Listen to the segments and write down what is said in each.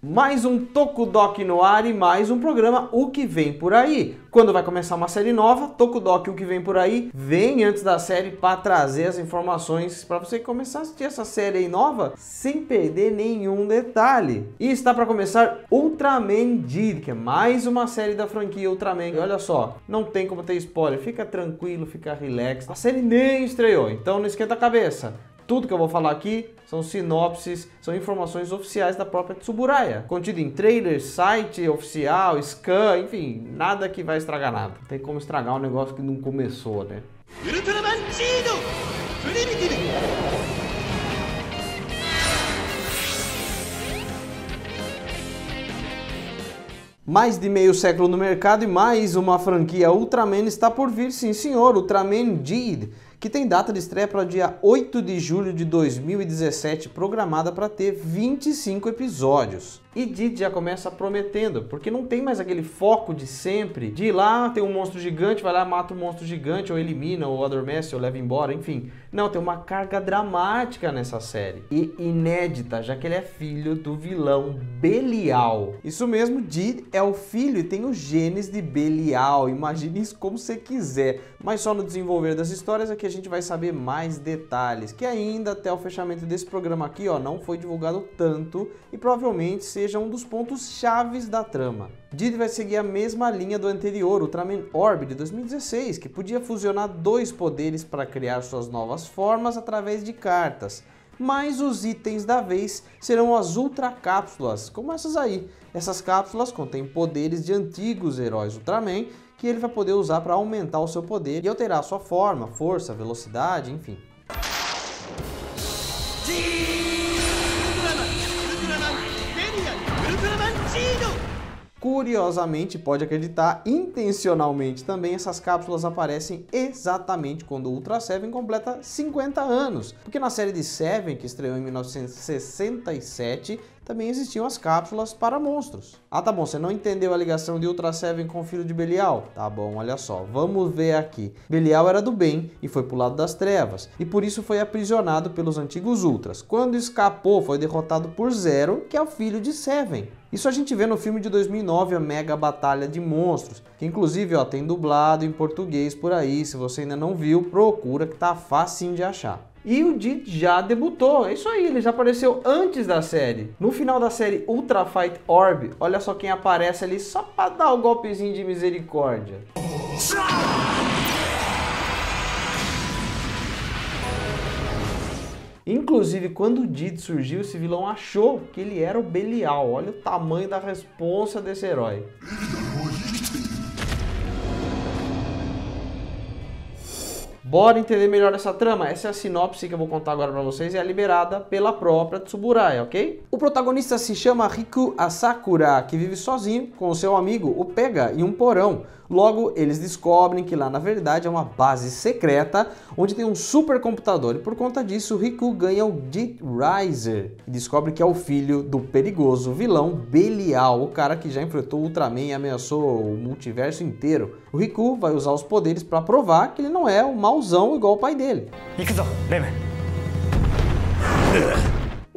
Mais um Tokudok no ar e mais um programa O Que Vem Por Aí. Quando vai começar uma série nova, Tokudok O Que Vem Por Aí vem antes da série para trazer as informações para você começar a assistir essa série nova sem perder nenhum detalhe. E está para começar Ultraman Did, que é mais uma série da franquia Ultraman. E olha só, não tem como ter spoiler, fica tranquilo, fica relax. A série nem estreou, então não esquenta a cabeça. Tudo que eu vou falar aqui são sinopses, são informações oficiais da própria Tsuburaya, contido em trailer, site oficial, scan, enfim, nada que vai estragar nada. Não tem como estragar um negócio que não começou, né? Mais de meio século no mercado e mais uma franquia Ultraman está por vir, sim senhor, Ultraman Deed que tem data de estreia para o dia 8 de julho de 2017, programada para ter 25 episódios. E Did já começa prometendo, porque não tem mais aquele foco de sempre de ir lá, tem um monstro gigante, vai lá, mata o um monstro gigante, ou elimina, ou adormece, ou leva embora, enfim. Não, tem uma carga dramática nessa série. E inédita, já que ele é filho do vilão Belial. Isso mesmo, Did é o filho e tem os genes de Belial. Imagine isso como você quiser. Mas só no desenvolver das histórias é que a gente vai saber mais detalhes, que ainda até o fechamento desse programa aqui, ó, não foi divulgado tanto e provavelmente seja um dos pontos chaves da trama. Didi vai seguir a mesma linha do anterior, Ultraman Orb de 2016, que podia fusionar dois poderes para criar suas novas formas através de cartas. Mas os itens da vez serão as Ultra Cápsulas, como essas aí. Essas cápsulas contêm poderes de antigos heróis Ultraman que ele vai poder usar para aumentar o seu poder e alterar sua forma, força, velocidade, enfim. Curiosamente, pode acreditar, intencionalmente também, essas cápsulas aparecem exatamente quando Ultra Seven completa 50 anos. Porque na série de Seven, que estreou em 1967, também existiam as cápsulas para monstros. Ah, tá bom, você não entendeu a ligação de Ultra Seven com o filho de Belial? Tá bom, olha só, vamos ver aqui. Belial era do bem e foi pro lado das trevas, e por isso foi aprisionado pelos antigos Ultras. Quando escapou, foi derrotado por Zero, que é o filho de Seven. Isso a gente vê no filme de 2009, A Mega Batalha de Monstros, que inclusive ó, tem dublado em português por aí, se você ainda não viu, procura que tá facinho de achar. E o Dit já debutou, é isso aí, ele já apareceu antes da série. No final da série Ultra Fight Orb, olha só quem aparece ali só para dar o um golpezinho de misericórdia. Inclusive, quando o Did surgiu, esse vilão achou que ele era o Belial. Olha o tamanho da responsa desse herói. Bora entender melhor essa trama? Essa é a sinopse que eu vou contar agora para vocês é liberada pela própria Tsuburaya, ok? O protagonista se chama Riku Asakura, que vive sozinho com seu amigo, o Pega, em um porão. Logo, eles descobrem que lá na verdade é uma base secreta onde tem um supercomputador e por conta disso Riku ganha o Deep Riser e descobre que é o filho do perigoso vilão Belial, o cara que já enfrentou Ultraman e ameaçou o multiverso inteiro. O Riku vai usar os poderes para provar que ele não é o mauzão igual o pai dele.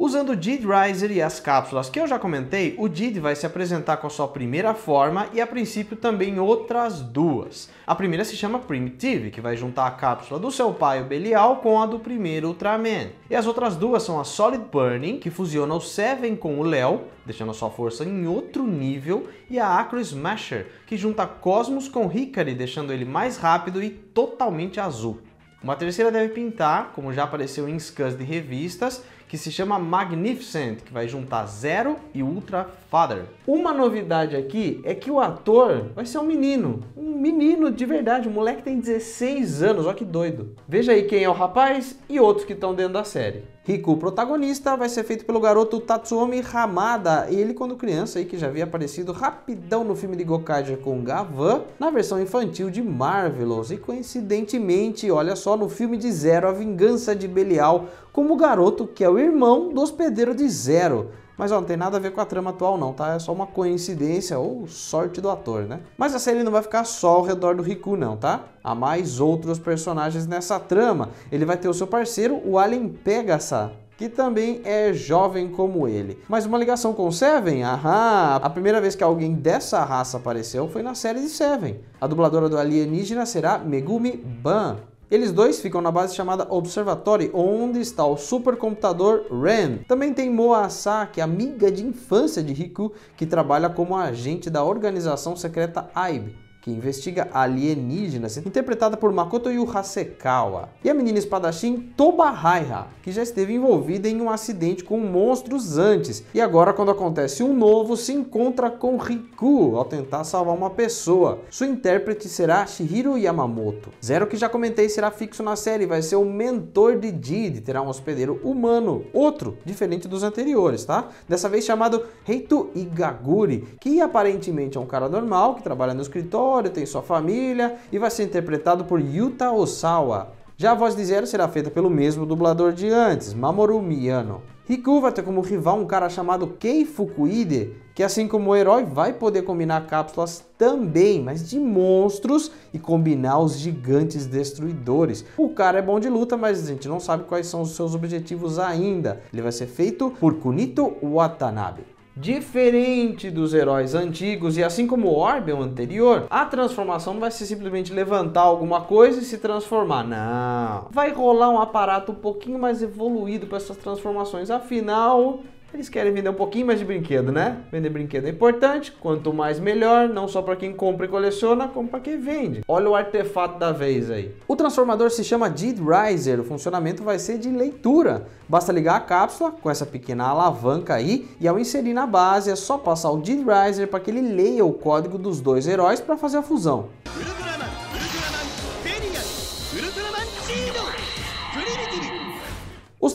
Usando o Did Riser e as cápsulas que eu já comentei, o Did vai se apresentar com a sua primeira forma e a princípio também outras duas. A primeira se chama Primitive, que vai juntar a cápsula do seu pai, o Belial, com a do primeiro Ultraman. E as outras duas são a Solid Burning, que fusiona o Seven com o Léo, deixando a sua força em outro nível, e a Acro Smasher, que junta Cosmos com Hikari, deixando ele mais rápido e totalmente azul. Uma terceira deve pintar, como já apareceu em scans de revistas, que se chama Magnificent, que vai juntar Zero e Ultra Father. Uma novidade aqui é que o ator vai ser um menino, um menino de verdade, o moleque tem 16 anos, olha que doido. Veja aí quem é o rapaz e outros que estão dentro da série. Riku, o protagonista, vai ser feito pelo garoto Tatsuomi Hamada, ele quando criança aí que já havia aparecido rapidão no filme de Gokaiger com Gavan, na versão infantil de Marvelous, e coincidentemente, olha só, no filme de Zero, A Vingança de Belial, como garoto que é o irmão do hospedeiro de Zero. Mas ó, não tem nada a ver com a trama atual não, tá? É só uma coincidência ou sorte do ator, né? Mas a série não vai ficar só ao redor do Riku não, tá? Há mais outros personagens nessa trama. Ele vai ter o seu parceiro, o Alien Pegasa, que também é jovem como ele. Mas uma ligação com Seven? Aham! A primeira vez que alguém dessa raça apareceu foi na série de Seven. A dubladora do alienígena será Megumi Ban. Eles dois ficam na base chamada Observatory, onde está o supercomputador RAN. Também tem Moa Asaki, amiga de infância de Riku, que trabalha como agente da organização secreta AIB que investiga alienígenas, interpretada por Makoto Yu Hasekawa. E a menina espadachim Toba Haiha, que já esteve envolvida em um acidente com monstros antes, e agora quando acontece um novo, se encontra com Riku ao tentar salvar uma pessoa. Sua intérprete será Shihiro Yamamoto. Zero que já comentei será fixo na série, vai ser o mentor de Jid, terá um hospedeiro humano, outro, diferente dos anteriores, tá? Dessa vez chamado Reito Igaguri, que aparentemente é um cara normal, que trabalha no escritório, tem sua família e vai ser interpretado por Yuta Osawa. Já a voz de Zero será feita pelo mesmo dublador de antes, Mamoru Miyano. Riku vai ter como rival um cara chamado Kei Fukuide, que assim como o herói vai poder combinar cápsulas também, mas de monstros e combinar os gigantes destruidores. O cara é bom de luta, mas a gente não sabe quais são os seus objetivos ainda. Ele vai ser feito por Kunito Watanabe. Diferente dos heróis antigos e assim como o Orbion anterior, a transformação não vai ser simplesmente levantar alguma coisa e se transformar. Não. Vai rolar um aparato um pouquinho mais evoluído para essas transformações. Afinal, eles querem vender um pouquinho mais de brinquedo, né? Vender brinquedo é importante, quanto mais melhor, não só para quem compra e coleciona, como para quem vende. Olha o artefato da vez aí. O transformador se chama Did Riser, o funcionamento vai ser de leitura. Basta ligar a cápsula com essa pequena alavanca aí e ao inserir na base é só passar o Did Riser para que ele leia o código dos dois heróis para fazer a fusão.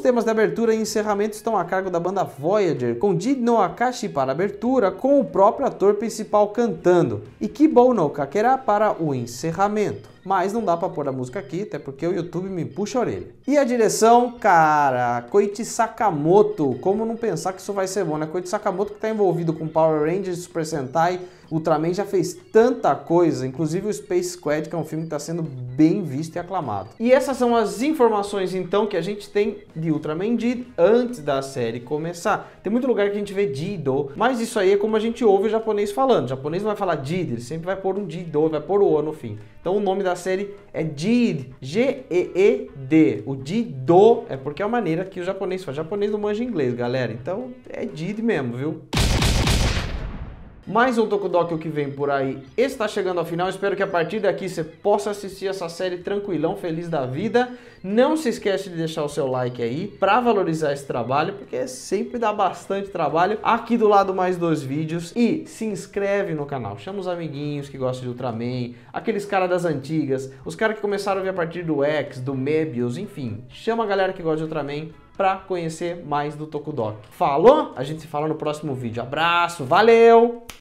Temas de abertura e encerramento estão a cargo da banda Voyager, com Jid no Akashi para abertura, com o próprio ator principal cantando, e Kibo no Kakera para o encerramento. Mas não dá para pôr a música aqui, até porque o YouTube me puxa a orelha. E a direção, cara, Koichi Sakamoto. Como não pensar que isso vai ser bom, né? Koichi Sakamoto que está envolvido com Power Rangers, Super Sentai, Ultraman já fez tanta coisa, inclusive o Space Squad, que é um filme que está sendo bem visto e aclamado. E essas são as informações então que a gente tem de Ultraman Did antes da série começar. Tem muito lugar que a gente vê Dido, mas isso aí é como a gente ouve o japonês falando. O japonês não vai falar Did, ele sempre vai pôr um Dido, vai pôr o O no fim. Então o nome da série é Did, G-E-E-D. O Dido é porque é a maneira que o japonês faz. O japonês não manja inglês, galera. Então é Did mesmo, viu? Mais um Tokudok que vem por aí está chegando ao final. Espero que a partir daqui você possa assistir essa série tranquilão, feliz da vida. Não se esquece de deixar o seu like aí para valorizar esse trabalho, porque sempre dá bastante trabalho. Aqui do lado mais dois vídeos e se inscreve no canal. Chama os amiguinhos que gostam de Ultraman, aqueles caras das antigas, os caras que começaram a ver a partir do X, do Mebius, enfim. Chama a galera que gosta de Ultraman para conhecer mais do Tokudok. Falou? A gente se fala no próximo vídeo. Abraço, valeu!